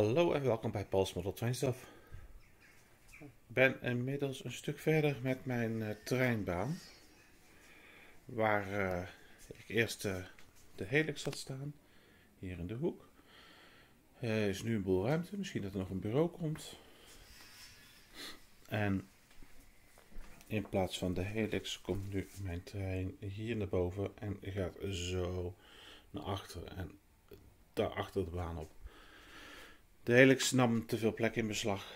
Hallo en welkom bij Paul's Model Train. Ik ben inmiddels een stuk verder met mijn uh, terreinbaan. Waar uh, ik eerst uh, de helix had staan. Hier in de hoek. Er is nu een boel ruimte. Misschien dat er nog een bureau komt. En in plaats van de helix komt nu mijn trein hier naar boven. En gaat zo naar achter. En daar achter de baan op. De helix nam te veel plek in beslag.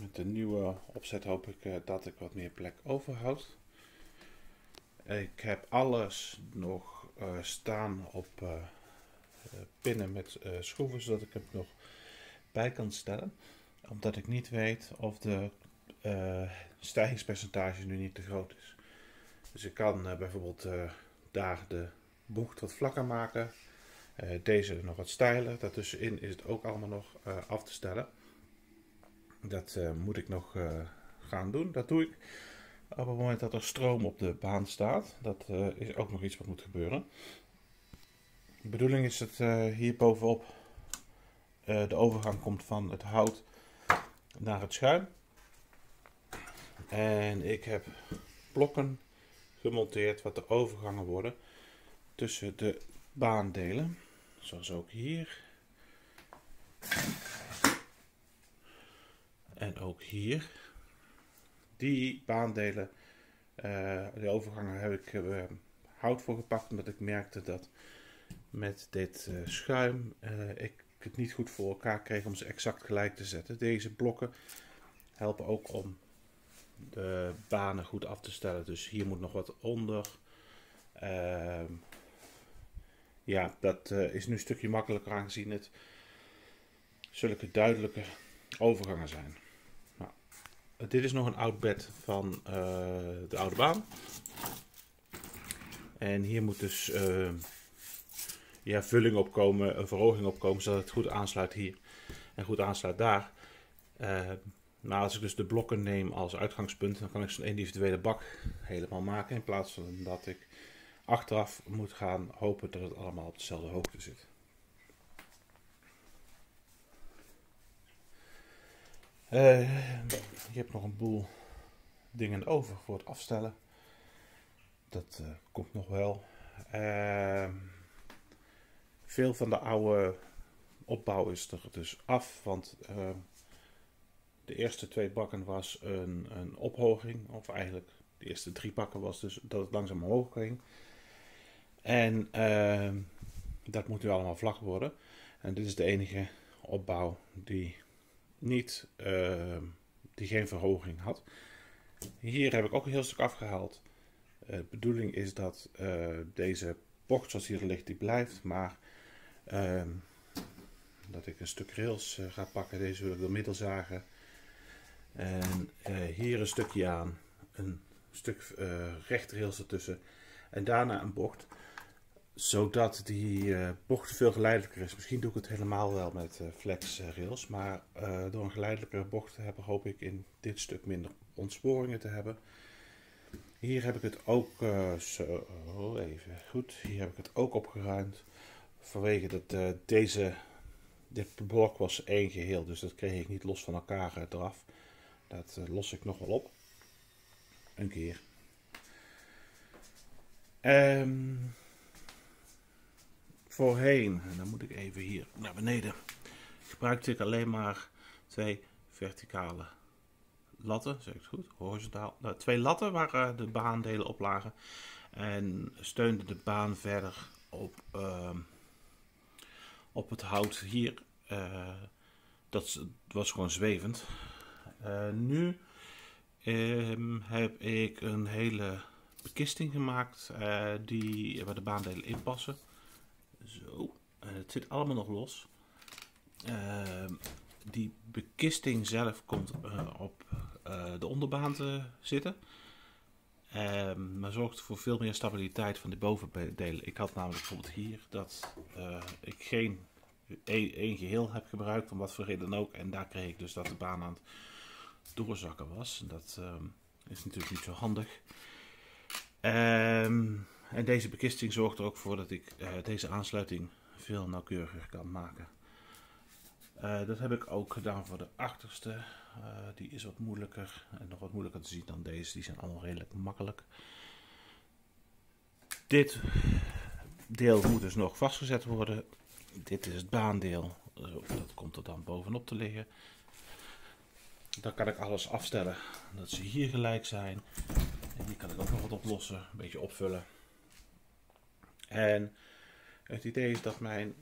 Met de nieuwe opzet hoop ik uh, dat ik wat meer plek overhoud. Ik heb alles nog uh, staan op uh, pinnen met schroeven, zodat ik het nog bij kan stellen. Omdat ik niet weet of de stijgingspercentage nu niet te groot is. Dus ik kan bijvoorbeeld daar de bocht wat vlakker maken. Uh, deze nog wat steiler. Daartussenin is het ook allemaal nog uh, af te stellen. Dat uh, moet ik nog gaan doen. Dat doe ik op het moment dat er stroom op de baan staat. Dat is ook nog iets wat moet gebeuren. De bedoeling is dat hier bovenop de overgang komt van het hout naar het schuim. En ik heb blokken gemonteerd wat de overgangen worden tussen de baandelen. Zoals ook hier. En ook hier. Die baandelen, uh, de overgangen heb ik uh, hout voor gepakt. Omdat ik merkte dat met dit uh, schuim ik het niet goed voor elkaar kreeg om ze exact gelijk te zetten. Deze blokken helpen ook om de banen goed af te stellen. Dus hier moet nog wat onder. Ehm, ja, dat uh, is nu een stukje makkelijker aangezien het zulke duidelijke overgangen zijn. Nou, dit is nog een oud bed van uh, de oude baan. En hier moet dus uh, ja, vulling opkomen, een verhoging opkomen, zodat het goed aansluit hier en goed aansluit daar. maar als ik dus de blokken neem als uitgangspunt, dan kan ik zo'n individuele bak helemaal maken. In plaats van dat ik achteraf moet gaan hopen dat het allemaal op dezelfde hoogte zit. Uh, je hebt nog een boel dingen over voor het afstellen. Dat uh, komt nog wel. Uh, veel van de oude opbouw is er dus af, want de eerste twee bakken was een, een ophoging, of eigenlijk de eerste drie bakken was dus dat het langzaam omhoog ging. En uh, dat moet nu allemaal vlak worden. En dit is de enige opbouw die, niet, uh, die geen verhoging had. Hier heb ik ook een heel stuk afgehaald. Uh, de bedoeling is dat eh, deze bocht zoals hier ligt, die blijft. Maar ehm, dat ik een stuk rails ga pakken. Deze wil ik door middel zagen. En hier een stukje aan. Een stuk recht rails ertussen. En daarna een bocht zodat die uh, bocht veel geleidelijker is. Misschien doe ik het helemaal wel met uh, flex uh, rails, maar door een geleidelijkere bocht te hebben, hoop ik in dit stuk minder ontsporingen te hebben. Hier heb ik het ook zo, oh, even goed. Hier heb ik het ook opgeruimd. Vanwege dat deze, dit blok was één geheel, dus dat kreeg ik niet los van elkaar eraf. Dat los ik nog wel op. Een keer. Um, voorheen, en dan moet ik even hier naar beneden, gebruikte ik alleen maar twee verticale latten, zeg ik het goed, horizontaal. Nou, twee latten waar uh, de baandelen op lagen en steunde de baan verder op, uh, op het hout hier. Uh, dat was gewoon zwevend. Uh, nu ehm, heb ik een hele bekisting gemaakt die, waar de baandelen in passen. Zo, uh, het zit allemaal nog los. Uh, die bekisting zelf komt uh, op de onderbaan te zitten. Ehm, maar zorgt voor veel meer stabiliteit van de bovendelen. Ik had namelijk bijvoorbeeld hier dat ik geen één geheel heb gebruikt, om wat voor reden ook. En daar kreeg ik dus dat de baan aan het doorzakken was. Dat ehm, is natuurlijk niet zo handig. Um, en deze bekisting zorgt er ook voor dat ik uh, deze aansluiting veel nauwkeuriger kan maken. Eh, dat heb ik ook gedaan voor de achterste. Eh, die is wat moeilijker en nog wat moeilijker te zien dan deze. Die zijn allemaal redelijk makkelijk. Dit deel moet dus nog vastgezet worden. Dit is het baandeel. Dat komt er dan bovenop te liggen. Dan kan ik alles afstellen. Dat ze hier gelijk zijn. En hier kan ik ook nog wat oplossen. Een beetje opvullen. En het idee is dat mijn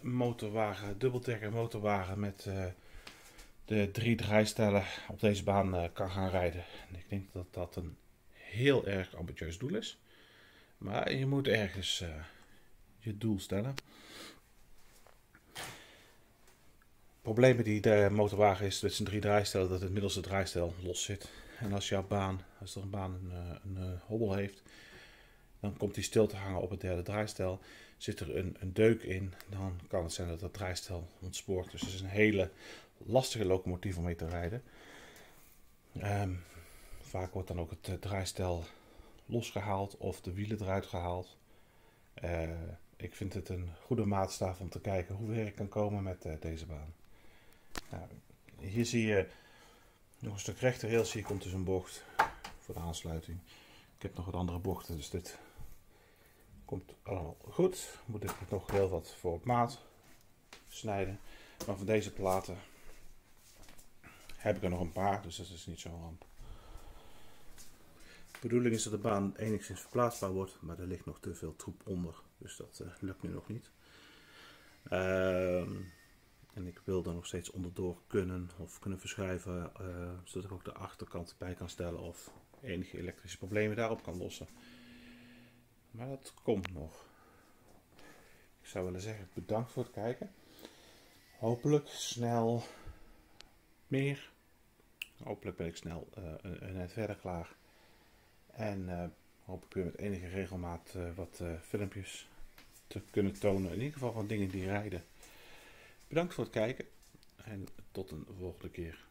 motorwagen, dubbeldekker motorwagen met uh, de drie draaistellen op deze baan uh, kan gaan rijden. En ik denk dat dat een heel erg ambitieus doel is. Maar je moet ergens uh, je doel stellen. Met die de motorwagen is met zijn drie draaistellen dat het middelste draaistel los zit. En als jouw baan, als er een baan een, een hobbel heeft, dan komt hij stil te hangen op het derde draaistel. Zit er een, een deuk in, dan kan het zijn dat het draaistel ontspoort. Dus het is een hele lastige locomotief om mee te rijden. Um, vaak wordt dan ook het uh, draaistel losgehaald of de wielen eruit gehaald. Uh, ik vind het een goede maatstaf om te kijken hoe ver ik kan komen met uh, deze baan. Nou, hier zie je nog een stuk rechter zie je komt dus een bocht voor de aansluiting. Ik heb nog wat andere bochten, dus dit Komt allemaal goed. Moet ik nog heel wat voor op maat snijden. Maar van deze platen heb ik er nog een paar, dus dat is niet zo'n ramp. De bedoeling is dat de baan enigszins verplaatsbaar wordt, maar er ligt nog te veel troep onder. Dus dat uh, lukt nu nog niet. Uh, en ik wil er nog steeds onderdoor kunnen of kunnen verschuiven, uh, zodat ik ook de achterkant bij kan stellen of enige elektrische problemen daarop kan lossen. Maar dat komt nog. Ik zou willen zeggen, bedankt voor het kijken. Hopelijk snel meer. Hopelijk ben ik snel uh, een, net verder klaar. En uh, hoop ik weer met enige regelmaat uh, wat filmpjes te kunnen tonen. In ieder geval van dingen die rijden. Bedankt voor het kijken en tot een volgende keer.